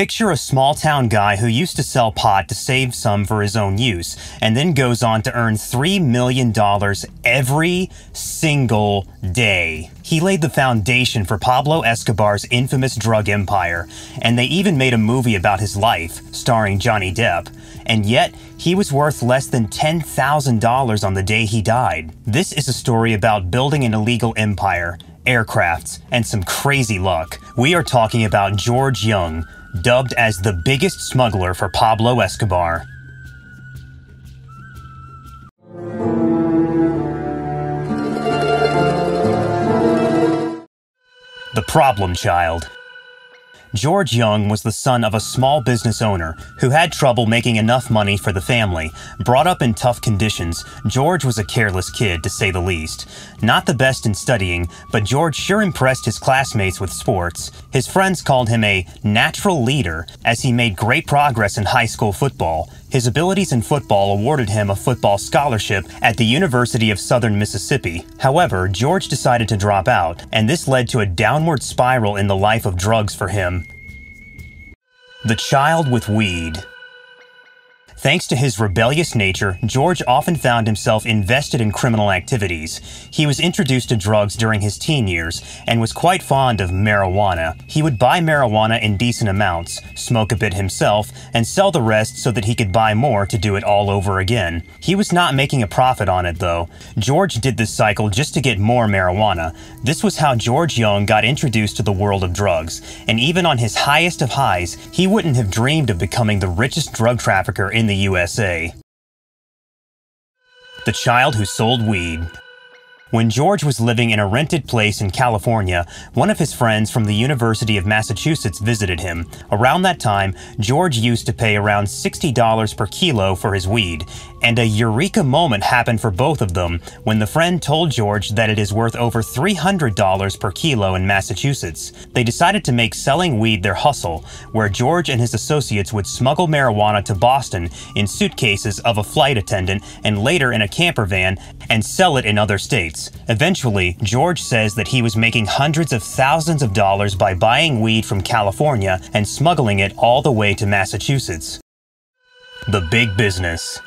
Picture a small town guy who used to sell pot to save some for his own use, and then goes on to earn $3 million every single day. He laid the foundation for Pablo Escobar's infamous drug empire, and they even made a movie about his life, starring Johnny Depp. And yet, he was worth less than $10,000 on the day he died. This is a story about building an illegal empire, aircrafts, and some crazy luck. We are talking about George Jung, dubbed as the biggest smuggler for Pablo Escobar. The Problem Child. George Jung was the son of a small business owner who had trouble making enough money for the family. Brought up in tough conditions, George was a careless kid, to say the least. Not the best in studying, but George sure impressed his classmates with sports. His friends called him a natural leader, as he made great progress in high school football. His abilities in football awarded him a football scholarship at the University of Southern Mississippi. However, George decided to drop out, and this led to a downward spiral in the life of drugs for him. The Child with Weed Thanks to his rebellious nature, George often found himself invested in criminal activities. He was introduced to drugs during his teen years and was quite fond of marijuana. He would buy marijuana in decent amounts, smoke a bit himself, and sell the rest so that he could buy more to do it all over again. He was not making a profit on it though. George did this cycle just to get more marijuana. This was how George Jung got introduced to the world of drugs, and even on his highest of highs, he wouldn't have dreamed of becoming the richest drug trafficker in the USA. The Child Who Sold Weed when George was living in a rented place in California, one of his friends from the University of Massachusetts visited him. Around that time, George used to pay around $60 per kilo for his weed, and a eureka moment happened for both of them when the friend told George that it is worth over $300 per kilo in Massachusetts. They decided to make selling weed their hustle, where George and his associates would smuggle marijuana to Boston in suitcases of a flight attendant and later in a camper van and sell it in other states. Eventually, George says that he was making hundreds of thousands of dollars by buying weed from California and smuggling it all the way to Massachusetts. The Big Business.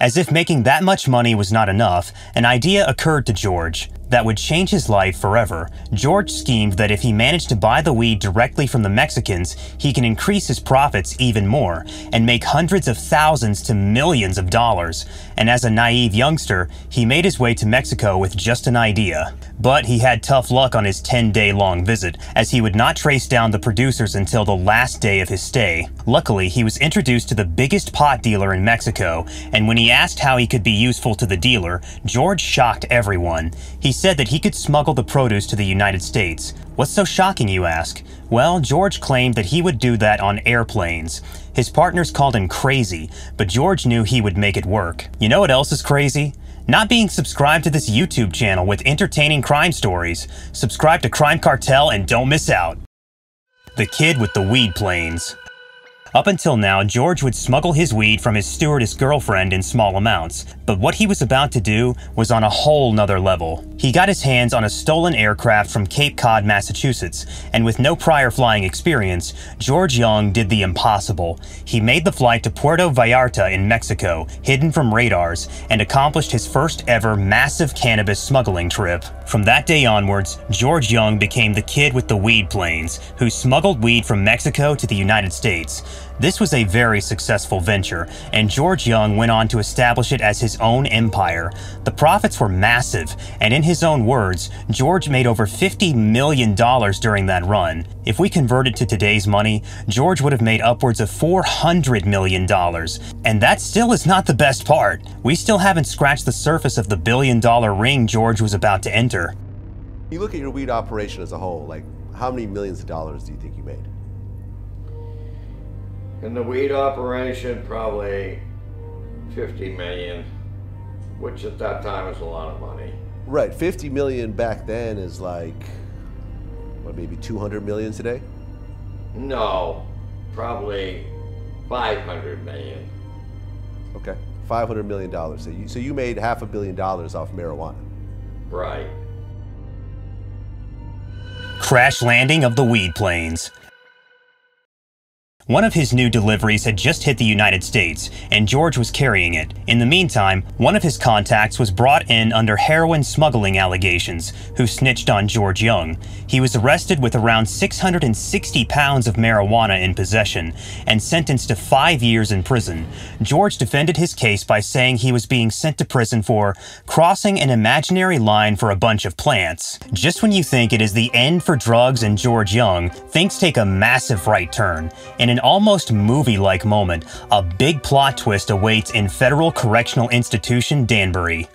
As if making that much money was not enough, an idea occurred to George that would change his life forever. George schemed that if he managed to buy the weed directly from the Mexicans, he can increase his profits even more and make hundreds of thousands to millions of dollars. And as a naive youngster, he made his way to Mexico with just an idea. But he had tough luck on his 10 day long visit, as he would not trace down the producers until the last day of his stay. Luckily, he was introduced to the biggest pot dealer in Mexico, and when he asked how he could be useful to the dealer, George shocked everyone. He said that he could smuggle the produce to the United States. What's so shocking, you ask? Well, George claimed that he would do that on airplanes. His partners called him crazy, but George knew he would make it work. You know what else is crazy? Not being subscribed to this YouTube channel with entertaining crime stories. Subscribe to Crime Cartel and don't miss out. The Kid with the Weed Planes up until now, George would smuggle his weed from his stewardess girlfriend in small amounts, but what he was about to do was on a whole nother level. He got his hands on a stolen aircraft from Cape Cod, Massachusetts, and with no prior flying experience, George Jung did the impossible. He made the flight to Puerto Vallarta in Mexico, hidden from radars, and accomplished his first ever massive cannabis smuggling trip. From that day onwards, George Jung became the kid with the weed planes, who smuggled weed from Mexico to the United States. This was a very successful venture, and George Jung went on to establish it as his own empire. The profits were massive, and in his own words, George made over $50 million during that run. If we convert it to today's money, George would have made upwards of $400 million. And that still is not the best part. We still haven't scratched the surface of the billion dollar ring George was about to enter. You look at your weed operation as a whole, like how many millions of dollars do you think you made? In the weed operation, probably 50 million, which at that time was a lot of money. Right, 50 million back then is like, what, maybe 200 million today? No, probably 500 million. Okay, 500 million dollars. So you, so you made half a billion dollars off marijuana. Right. Crash landing of the weed planes. One of his new deliveries had just hit the United States, and George was carrying it. In the meantime, one of his contacts was brought in under heroin smuggling allegations, who snitched on George Jung. He was arrested with around 660 pounds of marijuana in possession and sentenced to five years in prison. George defended his case by saying he was being sent to prison for crossing an imaginary line for a bunch of plants. Just when you think it is the end for drugs and George Jung, things take a massive right turn. In an almost movie-like moment, a big plot twist awaits in Federal Correctional Institution Danbury.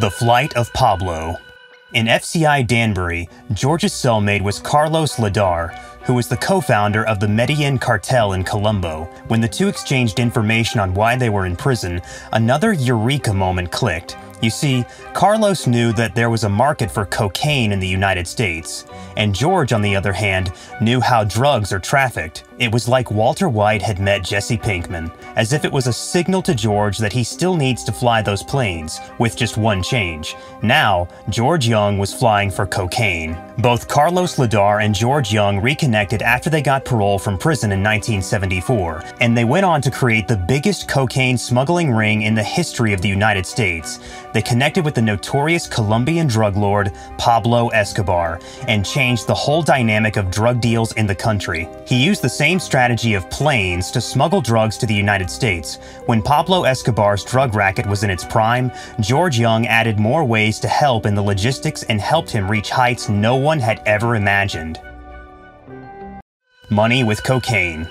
The Flight of Pablo in FCI Danbury, George's cellmate was Carlos Lehder, who was the co-founder of the Medellin cartel in Colombo. When the two exchanged information on why they were in prison, another eureka moment clicked. You see, Carlos knew that there was a market for cocaine in the United States, and George, on the other hand, knew how drugs are trafficked. It was like Walter White had met Jesse Pinkman, as if it was a signal to George that he still needs to fly those planes, with just one change. Now, George Jung was flying for cocaine. Both Carlos Lehder and George Jung reconnected after they got parole from prison in 1974, and they went on to create the biggest cocaine smuggling ring in the history of the United States. They connected with the notorious Colombian drug lord Pablo Escobar and changed the whole dynamic of drug deals in the country. He used the same strategy of planes to smuggle drugs to the United States. When Pablo Escobar's drug racket was in its prime, George Jung added more ways to help in the logistics and helped him reach heights no one had ever imagined. Money with cocaine.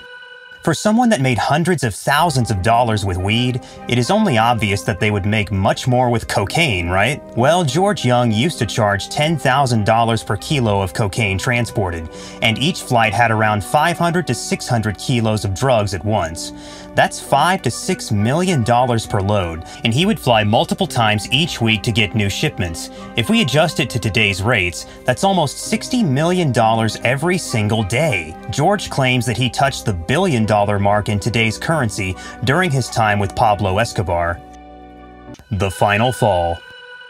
For someone that made hundreds of thousands of dollars with weed, it is only obvious that they would make much more with cocaine, right? Well, George Jung used to charge $10,000 per kilo of cocaine transported, and each flight had around 500 to 600 kilos of drugs at once. That's 5 to 6 million dollars per load, and he would fly multiple times each week to get new shipments. If we adjust it to today's rates, that's almost 60 million dollars every single day. George claims that he touched the billion dollar mark in today's currency during his time with Pablo Escobar. The Final Fall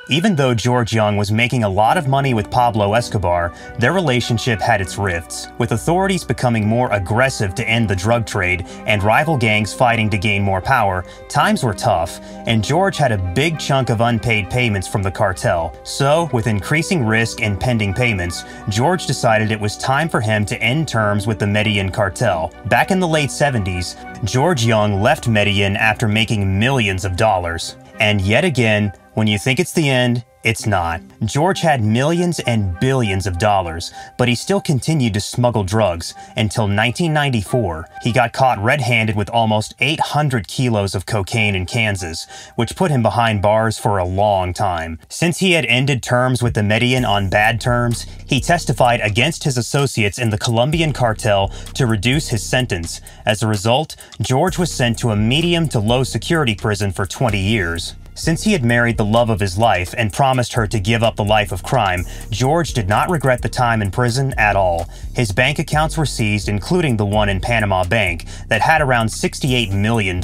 even though George Jung was making a lot of money with Pablo Escobar, their relationship had its rifts, with authorities becoming more aggressive to end the drug trade and rival gangs fighting to gain more power. Times were tough, and George had a big chunk of unpaid payments from the cartel. So, with increasing risk and pending payments, George decided it was time for him to end terms with the Medellin cartel. Back in the late 70s, George Jung left Medellin after making millions of dollars. And yet again, when you think it's the end, it's not. George had millions and billions of dollars, but he still continued to smuggle drugs until 1994. He got caught red-handed with almost 800 kilos of cocaine in Kansas, which put him behind bars for a long time. Since he had ended terms with the Medellin on bad terms, he testified against his associates in the Colombian cartel to reduce his sentence. As a result, George was sent to a medium to low security prison for 20 years. Since he had married the love of his life and promised her to give up the life of crime, George did not regret the time in prison at all. His bank accounts were seized, including the one in Panama Bank, that had around $68 million.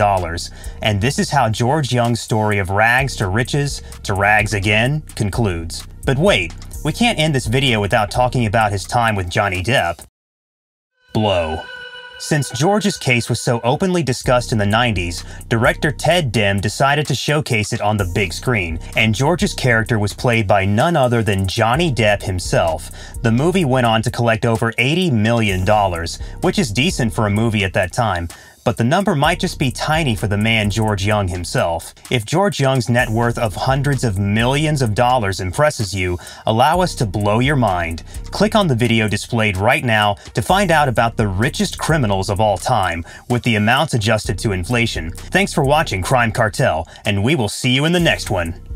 And this is how George Jung's story of rags to riches to rags again concludes. But wait, we can't end this video without talking about his time with Johnny Depp. Blow. Since George's case was so openly discussed in the 90s, director Ted Demme decided to showcase it on the big screen, and George's character was played by none other than Johnny Depp himself. The movie went on to collect over $80 million, which is decent for a movie at that time, but the number might just be tiny for the man George Jung himself. If George Jung's net worth of hundreds of millions of dollars impresses you, allow us to blow your mind. Click on the video displayed right now to find out about the richest criminals of all time, with the amounts adjusted to inflation. Thanks for watching Crime Cartel, and we will see you in the next one.